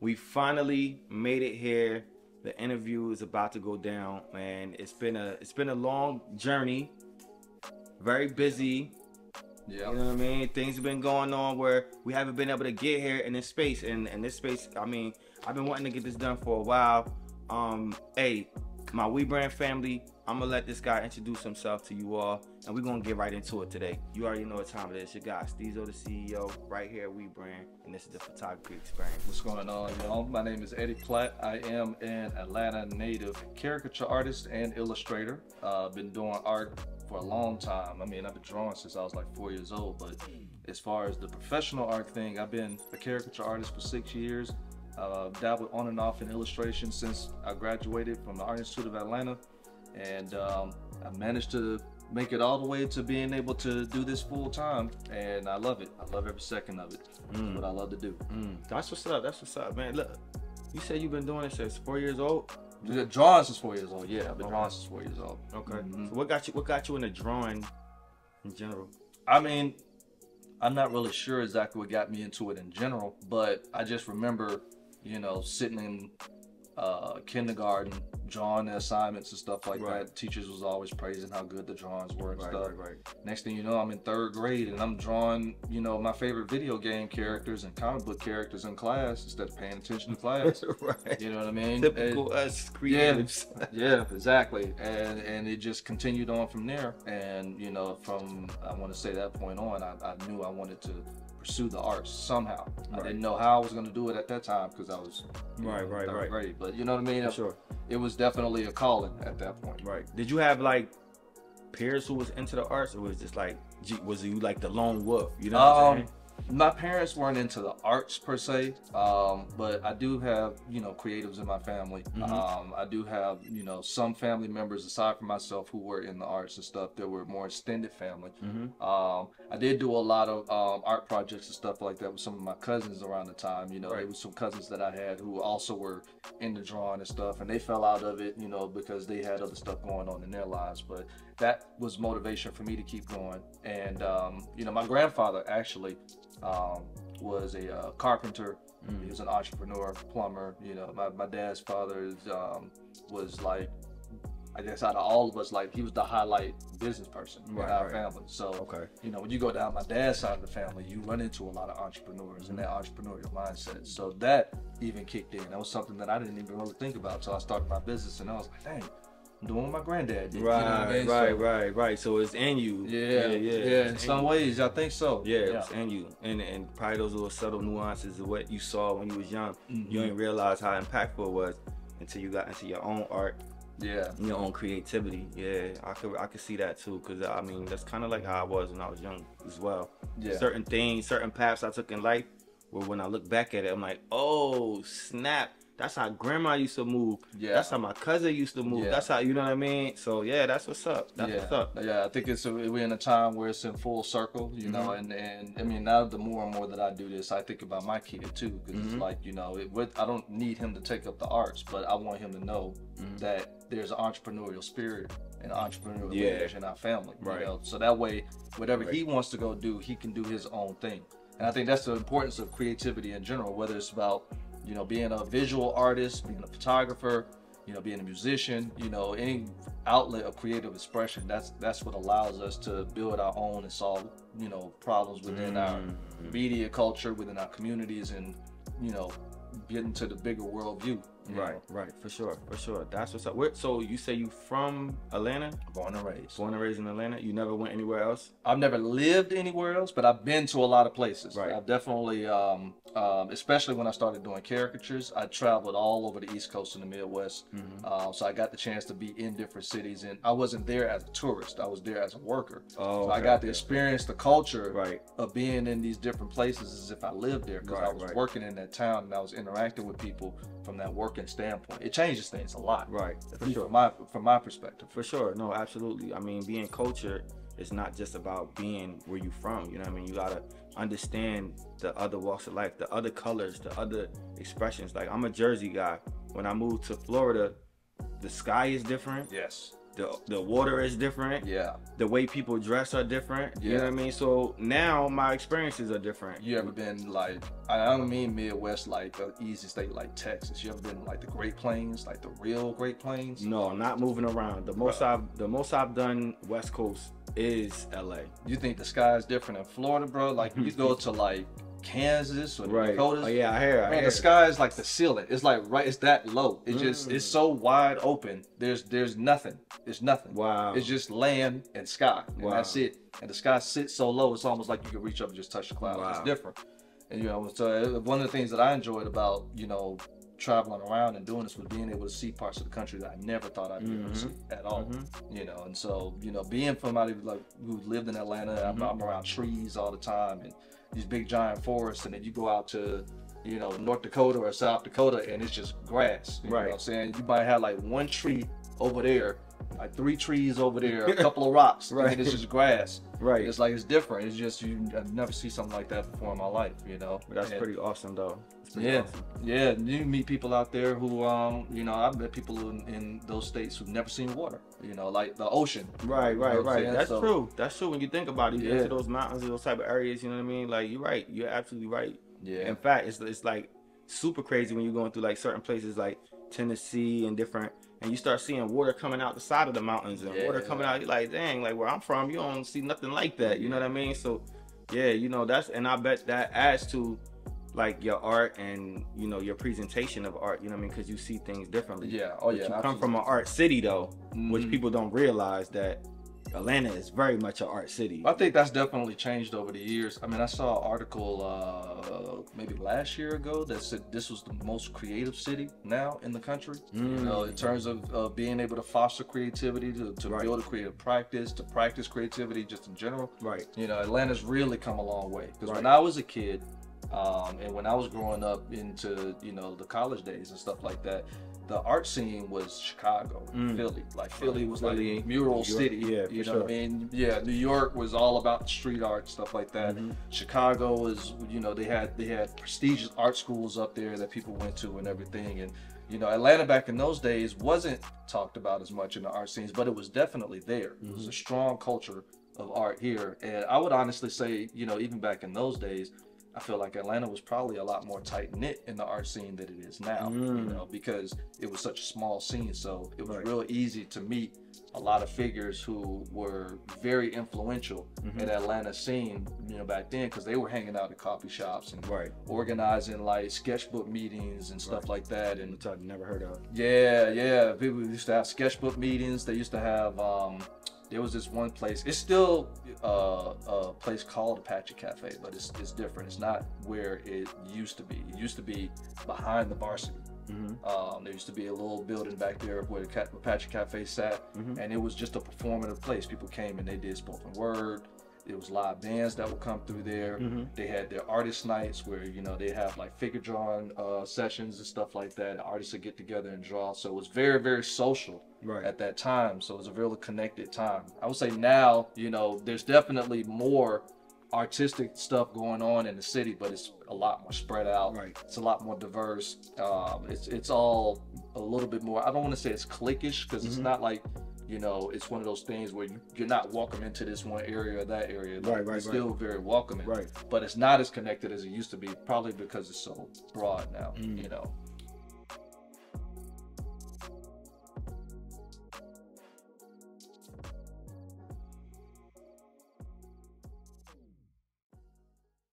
we finally made it here. The interview is about to go down, man. It's been a it's been a long journey. Very busy. Yeah. You know what I mean? Things have been going on where we haven't been able to get here in this space. And in this space, I mean, I've been wanting to get this done for a while. Um, hey, my We Brand family, I'm gonna let this guy introduce himself to you all, and we're gonna get right into it today. You already know what time it is. Your guy, Steezo, the CEO, right here at We Brand, and this is the photography experience. What's going on, y'all? My name is Eddie Platt. I am an Atlanta native caricature artist and illustrator. Uh, been doing art for a long time. I mean, I've been drawing since I was like four years old, but as far as the professional art thing, I've been a caricature artist for six years. Uh, dabbled on and off in illustration since I graduated from the Art Institute of Atlanta. And um, I managed to make it all the way to being able to do this full time. And I love it. I love every second of it. It's what I love to do. Mm, that's what's up. That's what's up, man. Look, you said you've been doing this since four years old. Drawing since four years old. Yeah, I've been Okay. drawing since four years old. Okay. Mhm. So what got you? What got you into drawing in general? I mean, I'm not really sure exactly what got me into it in general, but I just remember, you know, sitting in uh, kindergarten, drawing the assignments and stuff like Right. that. Teachers was always praising how good the drawings were and Right, stuff. right, right. Next thing you know, I'm in third grade and I'm drawing, you know, my favorite video game characters and comic book characters in class instead of paying attention to class. right. You know what I mean? Typical us creatives. yeah, exactly. And and it just continued on from there. And you know, from I want to say that point on, I, I knew I wanted to pursue the arts somehow. I didn't know how I was going to do it at that time because I was you know, Right, right, right. grade. But you know what I mean? For sure. It was definitely a calling at that point. Right. Did you have like peers who was into the arts, or was it just like was you like the lone wolf? You know what I'm Um, saying? My parents weren't into the arts per se, um, but I do have you know creatives in my family. Mhm. Um, I do have you know some family members aside from myself who were in the arts and stuff. There were more extended family. Mm-hmm. Um, I did do a lot of um, art projects and stuff like that with some of my cousins around the time. You know, Right. there was some cousins that I had who also were into drawing and stuff, and they fell out of it, you know, because they had other stuff going on in their lives. But that was motivation for me to keep going. And um, you know, my grandfather actually um, was a uh, carpenter. Mm. He was an entrepreneur, plumber. You know, my, my dad's father is, um, was like, I guess out of all of us, like he was the highlight business person Right, in our right. family. So Okay. you know, when you go down my dad's side of the family, you run into a lot of entrepreneurs and that entrepreneurial mindset. So that even kicked in. That was something that I didn't even really think about until I started my business, and I was like, dang, doing what my granddad did. You know what I Right, mean? right, So, right, right. So it's in you. Yeah, yeah, yeah. In some in you. ways, I think so. Yeah, it's in you, and and probably those little subtle nuances of what you saw when you was young. Mhm. You didn't realize how impactful it was until you got into your own art, yeah. your own creativity. Yeah, I could I could see that too, cause I mean that's kind of like how I was when I was young as well. Yeah. Certain things, certain paths I took in life, where when I look back at it, I'm like, oh snap, that's how grandma used to move. Yeah. That's how my cousin used to move. Yeah. That's how you know what I mean. So yeah, that's what's up. That's yeah, what's up. yeah. I think it's a, we're in a time where it's in full circle, you know, Mm-hmm. and and I mean now the more and more that I do this, I think about my kid too, because Mhm. it's like you know, it, with, I don't need him to take up the arts, but I want him to know Mhm. that there's an entrepreneurial spirit and entrepreneurial Yeah. in our family, Right. You know? So that way, whatever Right. he wants to go do, he can do his own thing, and I think that's the importance of creativity in general, whether it's about you know being a visual artist, being a photographer, you know, being a musician, you know, any outlet of creative expression. That's that's what allows us to build our own and solve, you know, problems within our Mhm. media culture, within our communities, and you know, get into the bigger worldview. You know. Right, right, for sure, for sure. That's what's up. Where, so you say you from Atlanta, Born and raised. born and raised in Atlanta. You never went anywhere else. I've never lived anywhere else, but I've been to a lot of places. Right. I've definitely, um, um, especially when I started doing caricatures, I traveled all over the East Coast and the Midwest. Mhm. Uh, so I got the chance to be in different cities, and I wasn't there as a tourist. I was there as a worker. Oh, so I okay, got to experience the culture Right, of being in these different places as if I lived there because I was right. working in that town and I was interacting with people from that working standpoint. It changes things a lot. right, for sure. from my from my perspective. For sure, no, absolutely. I mean, being culture is not just about being where you from. You know what I mean? You gotta understand the other walks of life, the other colors, the other expressions. Like I'm a Jersey guy. When I moved to Florida, the sky is different. Yes. The the water is different. Yeah. The way people dress are different. You know Yeah. what I mean? So now my experiences are different. You ever been like I don't mean Midwest like the easy state like Texas. You ever been like the Great Plains, like the real Great Plains? No, not moving around. The most I've the most I've done West Coast is LA. You think the sky is different in Florida, bro? Like you go to like Kansas or Right. Dakotas. Oh yeah, I hear. I Man, hear. the sky is like the ceiling. It's like right. It's that low. It's just it's Mm. so wide open. There's there's nothing. There's nothing. Wow. It's just land and sky, and Wow. that's it. And the sky sits so low, it's almost like you can reach up and just touch the clouds. Wow. It's different. And you know, so uh, one of the things that I enjoyed about you know traveling around and doing this was being able to see parts of the country that I never thought I'd be able to Mhm. see at all. Mhm. You know, and so you know, being somebody like who lived in Atlanta, I'm, Mhm. I'm around trees all the time and these big giant forests, and then you go out to you know North Dakota or South Dakota, and it's just grass. You know Right. what I'm saying? You might have like one tree over there, like three trees over there, a couple of rocks, Right. and it's just grass. Right. It's like it's different. It's just you I've never see something like that before in my life. You know, That's And- pretty awesome though. Pretty yeah, awesome. yeah. and You meet people out there who, um, you know, I've met people in, in those states who've never seen water. You know, like the ocean. Right, You know right, right. That's So- true. That's true when you think about it. You Yeah. get to those mountains, those type of areas. You know what I mean? Like you're right. You're absolutely right. Yeah, In fact, it's it's like super crazy when you're going through like certain places like Tennessee and different, and you start seeing water coming out the side of the mountains and water Yeah. coming out. You're like, dang, like where I'm from, you don't see nothing like that. You know what I mean? So, yeah, you know that's, and I bet that adds to like your art and you know your presentation of art. You know what I mean? Because you see things differently. yeah. Oh But yeah. you come from an art city though, which Mhm. people don't realize that Atlanta is very much an art city. I think that's definitely changed over the years. I mean, I saw an article uh, maybe last year ago that said this was the most creative city now in the country. You Mm. know, in terms of uh, being able to foster creativity, to, to Right. build a creative practice, to practice creativity just in general. Right. You know, Atlanta's really come a long way. Because when I was a kid, um, and when I was growing up into you know the college days and stuff like that, the art scene was Chicago, Mm. Philly. Like Philly was Philly, like mural city. yeah, you know what I mean? Yeah, New York was all about street art stuff like that. Mhm. Chicago was, you know, they had they had prestigious art schools up there that people went to and everything. And you know, Atlanta back in those days wasn't talked about as much in the art scenes, but it was definitely there. It was a strong culture of art here, and I would honestly say, you know, even back in those days. I feel like Atlanta was probably a lot more tight knit in the art scene than it is now, you Mm. know, because it was such a small scene. So it was Right. real easy to meet a lot of figures who were very influential Mhm. in Atlanta scene, you know, back then, because they were hanging out at coffee shops and Right. organizing like sketchbook meetings and stuff Right. like that. And Which I've never heard of. yeah, yeah, people used to have sketchbook meetings. They used to have. um there was this one place. It's still uh, a place called Apache Cafe, but it's, it's different. It's not where it used to be. It used to be behind the varsity. Mm-hmm. Um, there used to be a little building back there where the Apache Cafe sat, Mhm. and it was just a performative place. People came and they did spoken word. It was live bands that would come through there. Mhm. They had their artist nights where you know they have like figure drawing uh, sessions and stuff like that. Artists would get together and draw. So it was very very social Right. at that time. So it was a really connected time. I would say now, you know, there's definitely more artistic stuff going on in the city, but it's a lot more spread out. Right. It's a lot more diverse. Um, it's it's all a little bit more. I don't want to say it's cliquish because it's Mhm. not like. You know, it's one of those things where you, you're not welcome into this one area or that area. Right, right, It's right. still very welcoming Right. but it's not as connected as it used to be, probably because it's so broad now. Mm. You know,